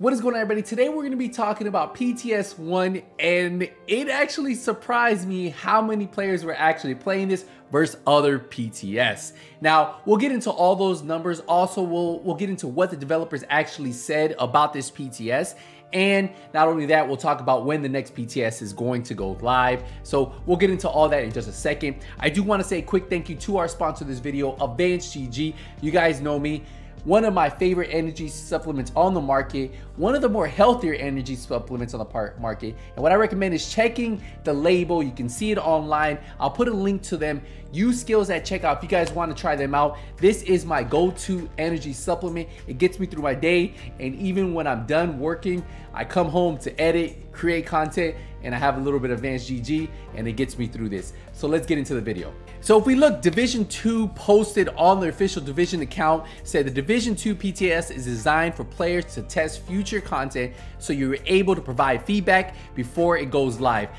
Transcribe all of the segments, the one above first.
What is going on everybody? Today we're going to be talking about PTS 1 and it actually surprised me how many players were actually playing this versus other PTS. Now, we'll get into all those numbers. Also, we'll, we'll get into what the developers actually said about this PTS. And not only that, we'll talk about when the next PTS is going to go live. So we'll get into all that in just a second. I do want to say a quick thank you to our sponsor of this video, Advanced GG. You guys know me one of my favorite energy supplements on the market, one of the more healthier energy supplements on the market. And what I recommend is checking the label. You can see it online. I'll put a link to them. Use skills at checkout if you guys want to try them out. This is my go-to energy supplement. It gets me through my day. And even when I'm done working, I come home to edit, create content, and I have a little bit of advanced GG and it gets me through this. So let's get into the video. So if we look, Division 2 posted on their official Division account said the Division 2 PTS is designed for players to test future content so you're able to provide feedback before it goes live.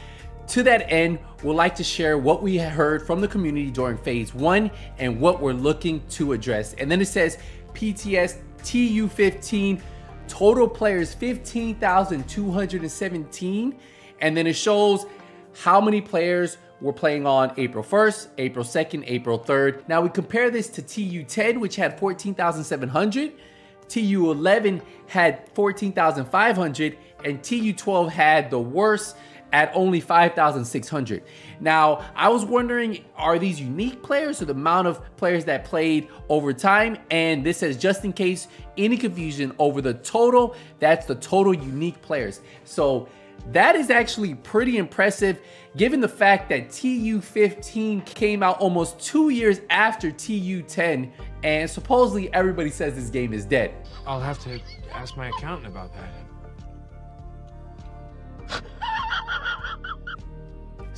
To that end, we'd like to share what we heard from the community during phase one and what we're looking to address. And then it says PTS TU15 total players 15,217 and then it shows how many players were playing on April 1st, April 2nd, April 3rd. Now we compare this to TU10, which had 14,700, TU11 had 14,500, and TU12 had the worst at only 5,600. Now, I was wondering, are these unique players or the amount of players that played over time? And this says, just in case any confusion over the total, that's the total unique players. So that is actually pretty impressive given the fact that TU15 came out almost two years after TU10 and supposedly everybody says this game is dead. I'll have to ask my accountant about that.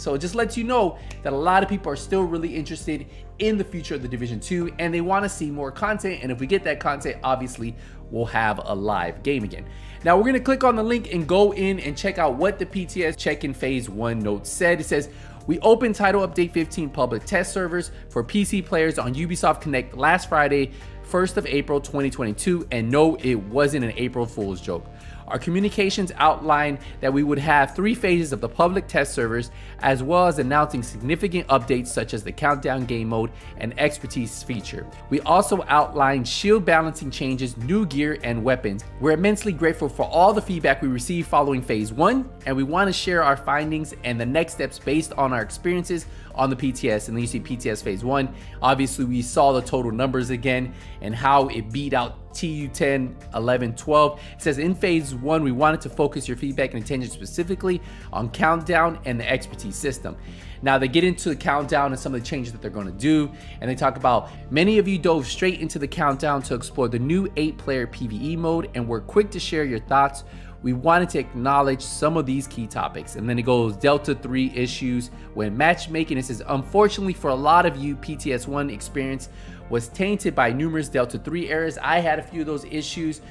So it just lets you know that a lot of people are still really interested in the future of the Division 2 and they want to see more content. And if we get that content, obviously we'll have a live game again. Now we're going to click on the link and go in and check out what the PTS check-in phase 1 note said. It says, we opened Title Update 15 public test servers for PC players on Ubisoft Connect last Friday, 1st of April 2022, and no, it wasn't an April Fool's joke. Our communications outlined that we would have three phases of the public test servers, as well as announcing significant updates such as the countdown game mode and expertise feature. We also outlined shield balancing changes, new gear, and weapons. We're immensely grateful for all the feedback we received following phase one, and we want to share our findings and the next steps based on our experiences on the PTS. And then you see PTS phase one. Obviously, we saw the total numbers again and how it beat out TU10, 11, 12. It says in phase one, we wanted to focus your feedback and attention specifically on countdown and the expertise system. Now they get into the countdown and some of the changes that they're going to do, and they talk about many of you dove straight into the countdown to explore the new eight player PvE mode and were quick to share your thoughts we wanted to acknowledge some of these key topics. And then it goes Delta 3 issues when matchmaking. It says, unfortunately for a lot of you, PTS1 experience was tainted by numerous Delta 3 errors. I had a few of those issues.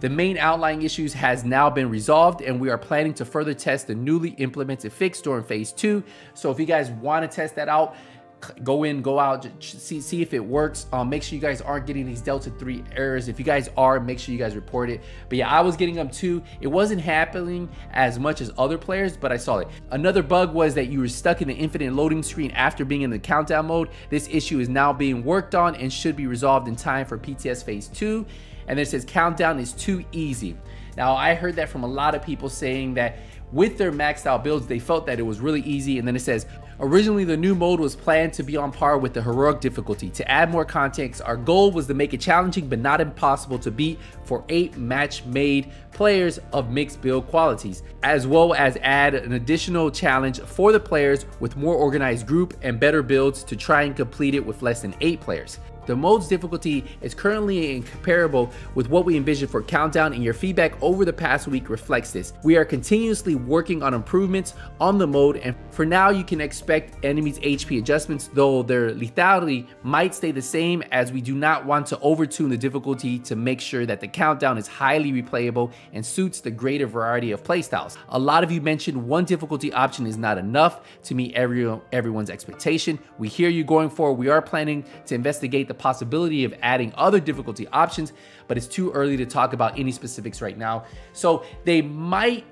The main outlying issues has now been resolved and we are planning to further test the newly implemented fix during phase two. So if you guys want to test that out, go in, go out, see see if it works. Um, make sure you guys aren't getting these Delta 3 errors. If you guys are, make sure you guys report it. But yeah, I was getting them too. It wasn't happening as much as other players, but I saw it. Another bug was that you were stuck in the infinite loading screen after being in the countdown mode. This issue is now being worked on and should be resolved in time for PTS Phase 2. And it says countdown is too easy. Now, I heard that from a lot of people saying that with their maxed out builds, they felt that it was really easy. And then it says, Originally, the new mode was planned to be on par with the heroic difficulty. To add more context, our goal was to make it challenging but not impossible to beat for eight match-made players of mixed build qualities, as well as add an additional challenge for the players with more organized group and better builds to try and complete it with less than eight players. The mode's difficulty is currently incomparable with what we envisioned for Countdown and your feedback over the past week reflects this. We are continuously working on improvements on the mode and for now you can expect enemies HP adjustments though their lethality might stay the same as we do not want to overtune the difficulty to make sure that the Countdown is highly replayable and suits the greater variety of playstyles. A lot of you mentioned one difficulty option is not enough to meet every, everyone's expectation. We hear you going forward. We are planning to investigate the possibility of adding other difficulty options, but it's too early to talk about any specifics right now. So they might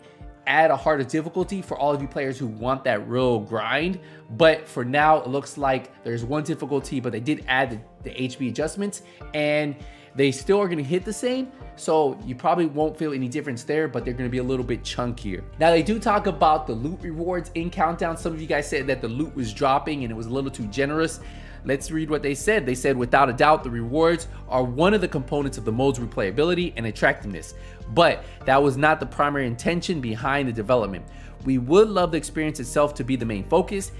add a harder difficulty for all of you players who want that real grind. But for now, it looks like there's one difficulty, but they did add the, the HP adjustments and they still are gonna hit the same. So you probably won't feel any difference there, but they're gonna be a little bit chunkier. Now they do talk about the loot rewards in Countdown. Some of you guys said that the loot was dropping and it was a little too generous. Let's read what they said. They said, without a doubt, the rewards are one of the components of the mode's replayability and attractiveness, but that was not the primary intention behind the development. We would love the experience itself to be the main focus.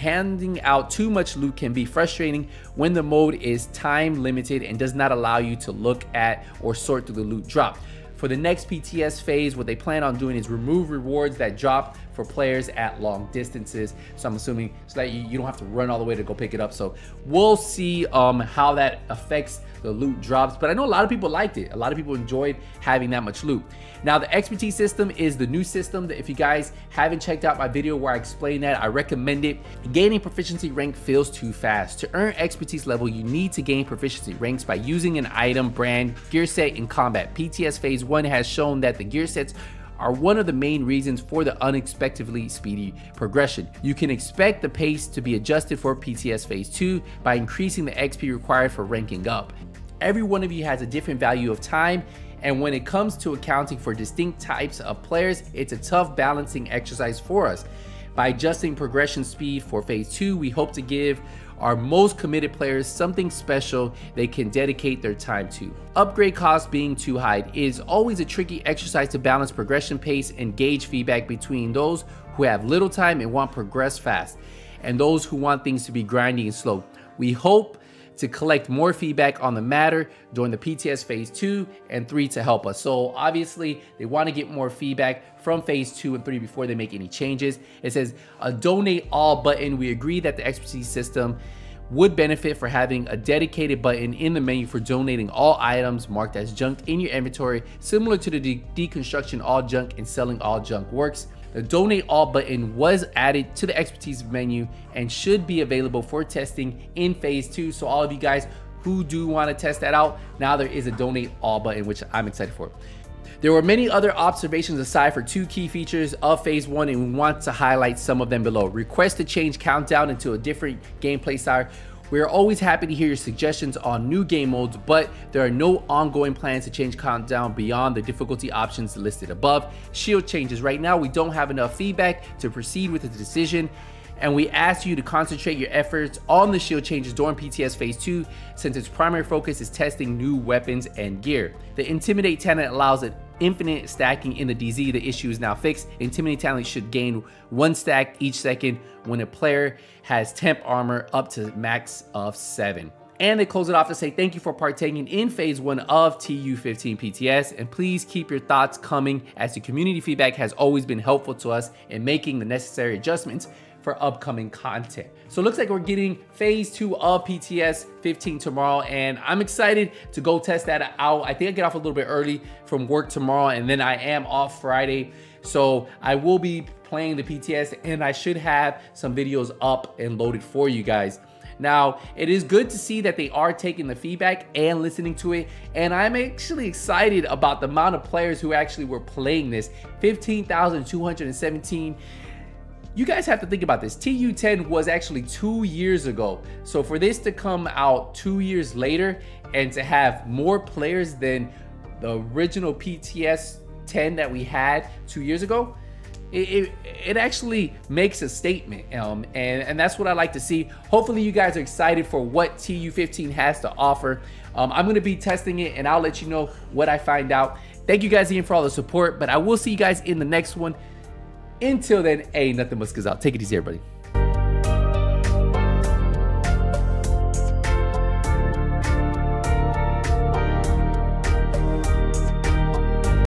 Handing out too much loot can be frustrating when the mode is time limited and does not allow you to look at or sort through the loot drop. For the next PTS phase, what they plan on doing is remove rewards that drop for players at long distances. So I'm assuming so that you, you don't have to run all the way to go pick it up. So we'll see um, how that affects the loot drops. But I know a lot of people liked it. A lot of people enjoyed having that much loot. Now the expertise system is the new system that if you guys haven't checked out my video where I explain that, I recommend it. Gaining proficiency rank feels too fast. To earn expertise level, you need to gain proficiency ranks by using an item, brand, gear set in combat. PTS Phase 1 has shown that the gear sets are one of the main reasons for the unexpectedly speedy progression. You can expect the pace to be adjusted for PTS Phase 2 by increasing the XP required for ranking up. Every one of you has a different value of time and when it comes to accounting for distinct types of players, it's a tough balancing exercise for us. By adjusting progression speed for phase two, we hope to give our most committed players something special they can dedicate their time to. Upgrade costs being too high is always a tricky exercise to balance progression pace and gauge feedback between those who have little time and want progress fast, and those who want things to be grindy and slow. We hope to collect more feedback on the matter during the PTS phase two and three to help us. So obviously they want to get more feedback from phase two and three before they make any changes. It says a donate all button. We agree that the expertise system would benefit for having a dedicated button in the menu for donating all items marked as junk in your inventory, similar to the de deconstruction all junk and selling all junk works. The donate all button was added to the expertise menu and should be available for testing in phase two. So all of you guys who do want to test that out, now there is a donate all button, which I'm excited for. There were many other observations aside for two key features of phase one and we want to highlight some of them below. Request to change countdown into a different gameplay style we are always happy to hear your suggestions on new game modes, but there are no ongoing plans to change Countdown beyond the difficulty options listed above. Shield changes. Right now, we don't have enough feedback to proceed with the decision and we ask you to concentrate your efforts on the shield changes during PTS Phase 2 since its primary focus is testing new weapons and gear. The Intimidate talent allows an infinite stacking in the DZ. The issue is now fixed. Intimidate talent should gain one stack each second when a player has temp armor up to max of 7. And they close it off to say thank you for partaking in phase one of TU15 PTS. And please keep your thoughts coming as the community feedback has always been helpful to us in making the necessary adjustments for upcoming content. So it looks like we're getting phase two of PTS 15 tomorrow and I'm excited to go test that out. I think I get off a little bit early from work tomorrow and then I am off Friday. So I will be playing the PTS and I should have some videos up and loaded for you guys. Now, it is good to see that they are taking the feedback and listening to it. And I'm actually excited about the amount of players who actually were playing this. 15,217 you guys have to think about this. TU10 was actually two years ago. So for this to come out two years later and to have more players than the original PTS 10 that we had two years ago, it, it, actually makes a statement um, and, and that's what I like to see. Hopefully you guys are excited for what TU15 has to offer. Um, I'm going to be testing it and I'll let you know what I find out. Thank you guys again for all the support, but I will see you guys in the next one. Until then, hey, nothing but out. Take it easy, everybody.